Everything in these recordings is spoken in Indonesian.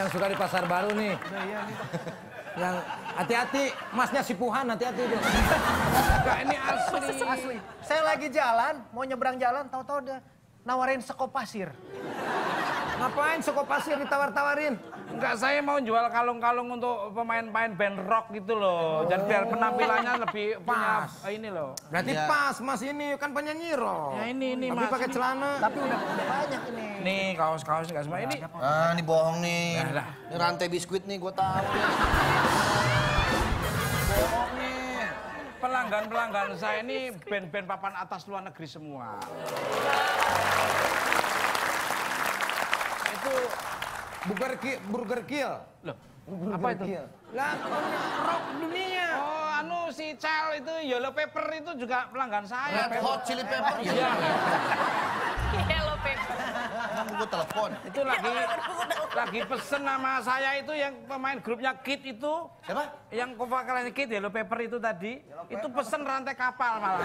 yang suka di pasar baru nih. Yang hati-hati, masnya si Puhan hati-hati itu. Enggak, ini asli. Asli. Saya lagi jalan, mau nyebrang jalan, tahu-tahu dia nawarin sekop pasir. Ngapain suka pasir ditawar-tawarin? Enggak, saya mau jual kalung-kalung untuk pemain-pemain band rock gitu loh. Jadi biar penampilannya lebih punya Pas. eh, ini loh. Berarti pas, mas ini kan penyanyi rock. Ya ini, ini, Tapi Mas. pakai celana. Tapi udah, udah banyak ini. Nih kaos-kaos enggak semua ini. Ah, ini bohong nih. Nah. Ini rantai biskuit nih, gue tahu. bohong nih. Pelanggan-pelanggan saya ini band-band papan atas luar negeri semua. Itu burger kill, burger kill. Loh, apa itu? Lah, pokoknya rock dunia. Oh, anu si Cel itu Yellow Pepper itu juga pelanggan saya. Red Hot Chili Pepper ya. Iya. Yellow paper. Emang gue telepon. Itu lagi lagi pesen nama saya itu yang pemain grupnya Kid itu. Siapa? Yang vokalnya Kid Yellow Pepper itu tadi. Itu pesen rantai kapal malah.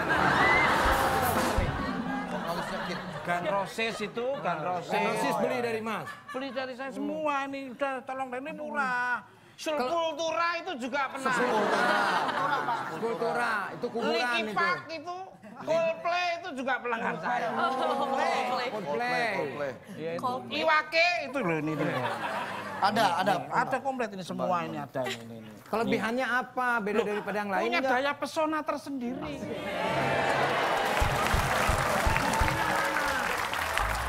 Vokalisnya Kid. Gan Roses itu, Gan Roses. Dosis beli dari mas. Beli dari saya semua ini udah tolong ini murah. Sulkultura itu juga pernah. Kultura, itu kuburan Linkin itu. Park itu, Coldplay itu juga pelanggan saya. Coldplay. Coldplay. Iya, itu. Iwake itu loh ini. ini. Ada, ada. Ada komplit ini semua ini ada ini. ini. Kelebihannya apa? Beda daripada yang lain Punya daya pesona tersendiri.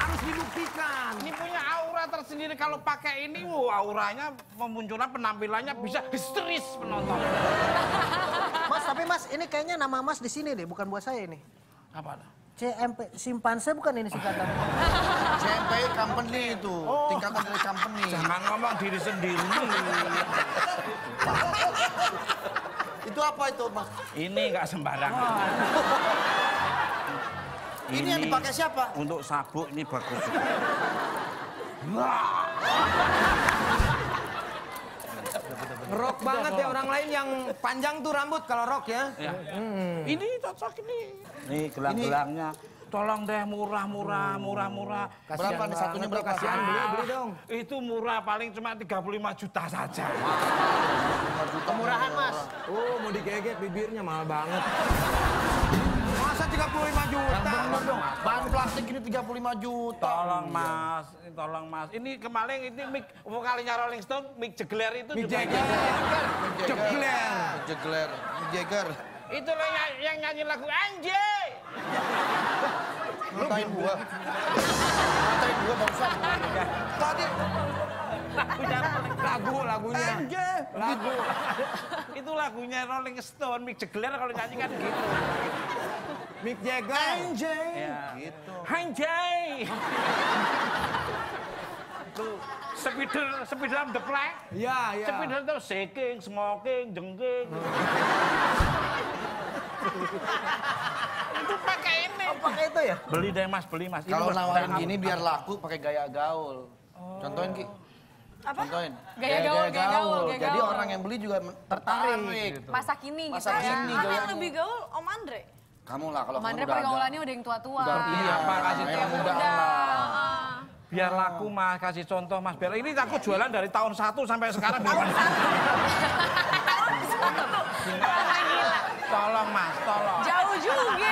Harus dibuktikan. Ini punya aura tersendiri kalau pakai ini, wow, auranya memunculkan penampilannya bisa histeris penonton. Mas, tapi mas, ini kayaknya nama mas di sini deh, bukan buat saya ini. Apa? CMP, simpanse bukan ini singkatan. CMPI company itu. Tingkatan dari company. Jangan ngomong diri sendiri. Itu apa itu, Mas? Ini nggak sembarangan. Ini yang dipakai siapa? Untuk sabuk ini bagus. Rock banget ya orang lain yang panjang tuh rambut kalau rock ya. Ya. Ini cocok ini. Nih gelang-gelangnya. Tolong deh murah-murah, murah-murah. Berapa nih satunya berapa? Kasihan beli beli dong. Itu murah paling cuma 35 juta saja. Kemurahan mas. Oh mau digeget bibirnya mahal banget. Masa 35 juta? Bener dong. Bahan plastik ini 35 juta. Tolong mas, tolong mas. Ini kemarin ini mic vokalnya Rolling Stone, Mick Jagger itu Mick juga- Jagger. Jegler. Jegler. Jagger. Itu loh yang, yang nyanyi lagu Anjay. Ngatain gua. Ngatain gua barusan. Tadi lagu lagunya. Lagu. itu lagunya Rolling Stone, Mick Jagger kalau nyanyi kan gitu. Mick Jagger. Ya. Gitu. Anjay. Tuh, speeder, speeder the flag. Iya iya. Speeder itu shaking, smoking, jengking. itu pakai ini. Pakai itu ya? Beli deh mas, beli mas. Ini Kalau nawarin gini biar laku pakai gaya gaul. Contohin Ki. Apa? Contohin. Gaya gaul, gaya gaul, gaya Jadi gaul. orang yang beli juga tertarik. Masa kini gitu Masa ya. kini Mana yang lebih gaul? Om Andre. Kamu lah kalau Om kamu Andre udah ada. pergaulannya udah yang tua-tua. Udah iya, apa, kasih yang muda. Biar laku mas, kasih contoh mas. Biar ini aku jualan dari tahun 1 sampai sekarang. Gila. Tolong mas, tolong. Jauh juga.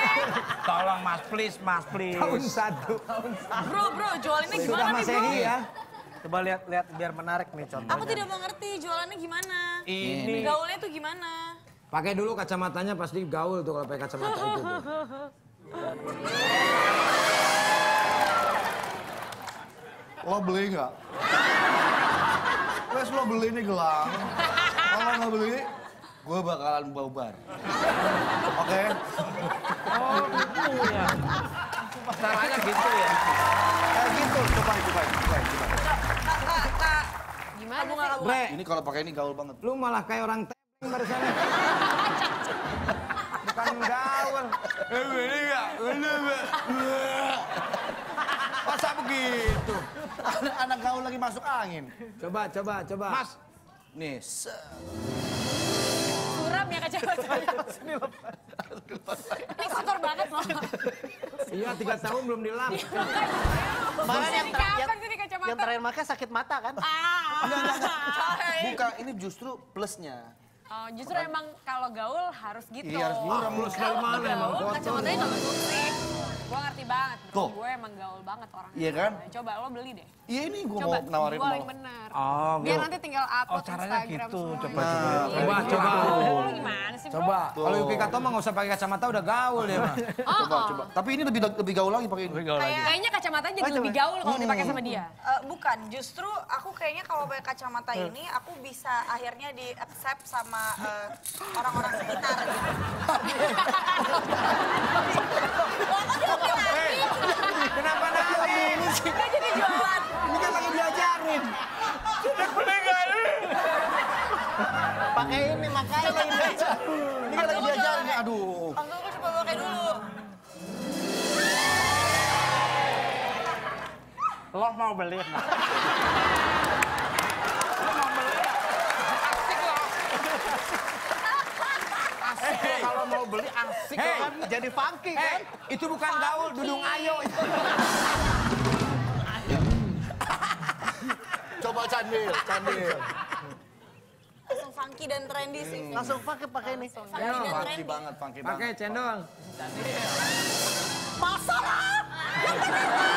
Tolong mas, please mas, please. Tahun satu. Bro, bro, jualannya Sudah gimana nih, bro? masehi ya. Coba lihat lihat biar menarik nih contohnya. Aku tidak mengerti jualannya gimana. Ini Gaulnya tuh gimana? Pakai dulu kacamatanya pasti gaul tuh kalau pakai kacamata itu. tuh. Lo beli nggak? Wes lo beli nih gelang. Kalau nggak beli, gue bakalan bubar. Oke? Oh, gitu ya. Caranya gitu ya. Gimana sih? Bre, Ini kalau pakai ini gaul banget. lu malah kayak orang tebing barusan. Bukan gaul. Eh, ini enggak? Ini enggak? Masa begitu? Anak, anak gaul lagi masuk angin. Coba, coba, coba. Mas, Nih, se- Suram ya kacamata. Ini kotor banget loh. Iya, tiga tahun belum dilap. Mana yang, ter- kacamata Yang terakhir makan sakit mata kan? Ah. Bukan, ini justru plusnya. Oh, justru emang kalau gaul harus gitu. Iya, harus murah. Mulus dari mana emang Gaul, kacamatanya kalau sih. Gue ngerti banget, bro. Tuh. Gue emang gaul banget orangnya. Iya kan? Coba lo beli deh. Iya ini gue Coba, mau nawarin mau. yang bener. Oh, Biar nanti tinggal upload Oh, caranya Instagram gitu. semua. Coba, Iya. coba. Iya, Coba, gitu. coba. Lo gimana sih, bro? Coba, kalau Yuki Kato mah nggak usah pakai kacamata udah gaul dia mah. Oh, Coba, oh. coba. Tapi ini lebih lebih gaul lagi pakai ini. Gaul lagi. Kayaknya kacamata jadi lebih gaul kalau dipakai sama dia. Eh, bukan, justru aku kayaknya kalau pakai kacamata ini aku bisa akhirnya di accept sama eh, orang-orang sekitar gitu. Kenapa nangis? Nggak jadi jualan. Ini kan lagi diajarin. Pakai ini makanya lagi diajar. Ini kan lagi diajarin nih, aduh. Langsung aku coba pakai dulu. Lo mau beli nggak? Lo mau beli? Asik lo. Asik lo kalau mau beli asik lo Hei, kan. Jadi funky Eh, kan? itu bukan gaul, dudung ayo. Coba candil, candil. Funky dan trendy sih. Langsung pakai pakai ini. Funky dan Funky trendy. banget, funky Pakai banget. cendol. Pasar ah!